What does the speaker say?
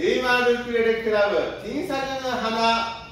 ゆいまるウクレレクラブ金サルの花